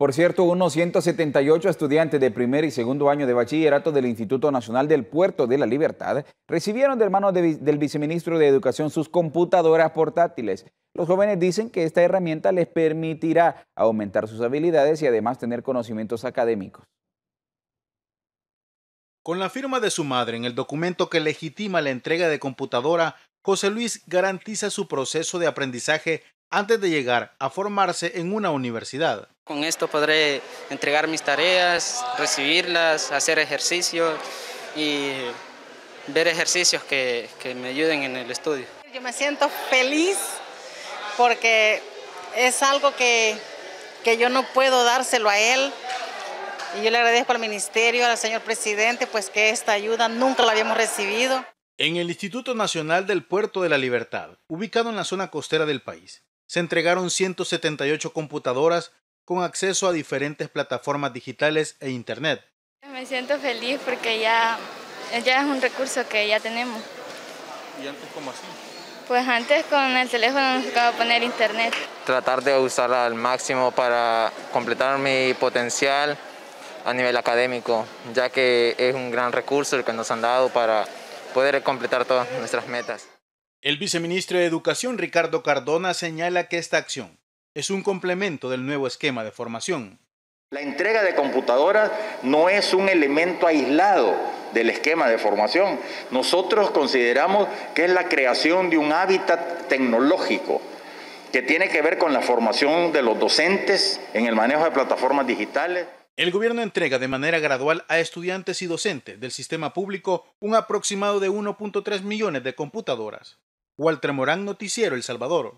Por cierto, unos 178 estudiantes de primer y segundo año de bachillerato del Instituto Nacional del Puerto de la Libertad recibieron de manos del viceministro de Educación sus computadoras portátiles. Los jóvenes dicen que esta herramienta les permitirá aumentar sus habilidades y además tener conocimientos académicos. Con la firma de su madre en el documento que legitima la entrega de computadora, José Luis garantiza su proceso de aprendizaje antes de llegar a formarse en una universidad. Con esto podré entregar mis tareas, recibirlas, hacer ejercicios y ver ejercicios que, me ayuden en el estudio. Yo me siento feliz porque es algo que, que yo no puedo dárselo a él. Y yo le agradezco al ministerio, al señor presidente, pues que esta ayuda nunca la habíamos recibido. En el Instituto Nacional del Puerto de la Libertad, ubicado en la zona costera del país, se entregaron 178 computadoras con acceso a diferentes plataformas digitales e Internet. Me siento feliz porque ya, ya es un recurso que ya tenemos. ¿Y antes cómo así? Pues antes con el teléfono nos tocaba poner Internet. Tratar de usarla al máximo para completar mi potencial a nivel académico, ya que es un gran recurso el que nos han dado para poder completar todas nuestras metas. El viceministro de Educación Ricardo Cardona señala que esta acción es un complemento del nuevo esquema de formación. La entrega de computadoras no es un elemento aislado del esquema de formación. Nosotros consideramos que es la creación de un hábitat tecnológico que tiene que ver con la formación de los docentes en el manejo de plataformas digitales. El gobierno entrega de manera gradual a estudiantes y docentes del sistema público un aproximado de 1.3 millones de computadoras. Walter Morán, Noticiero El Salvador.